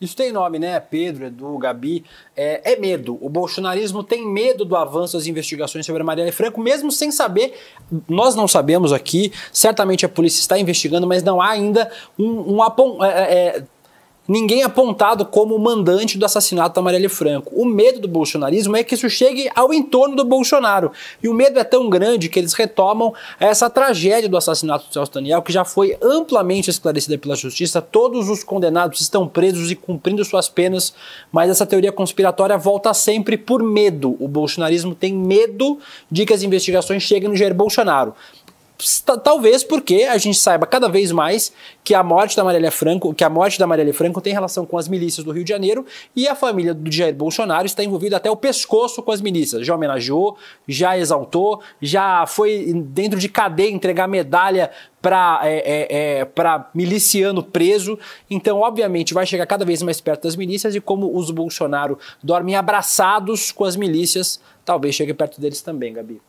Isso tem nome, né? Pedro, Edu, Gabi. É, é, medo. O bolsonarismo tem medo do avanço das investigações sobre a Marielle Franco, mesmo sem saber. Nós não sabemos aqui, certamente a polícia está investigando, mas não há ainda um, um é, é, ninguém apontado como mandante do assassinato da Marielle Franco. O medo do bolsonarismo é que isso chegue ao entorno do Bolsonaro. E o medo é tão grande que eles retomam essa tragédia do assassinato do Celso Daniel, que já foi amplamente esclarecida pela justiça. Todos os condenados estão presos e cumprindo suas penas, mas essa teoria conspiratória volta sempre por medo. O bolsonarismo tem medo de que as investigações cheguem no Jair Bolsonaro. Talvez porque a gente saiba cada vez mais que a morte da Marielle Franco, que a morte da Marielle Franco tem relação com as milícias do Rio de Janeiro e a família do Jair Bolsonaro está envolvida até o pescoço com as milícias. Já homenageou, já exaltou, já foi dentro de cadeia entregar medalha para é, é, é, pra miliciano preso. Então, obviamente, vai chegar cada vez mais perto das milícias e como os Bolsonaro dormem abraçados com as milícias, talvez chegue perto deles também, Gabi.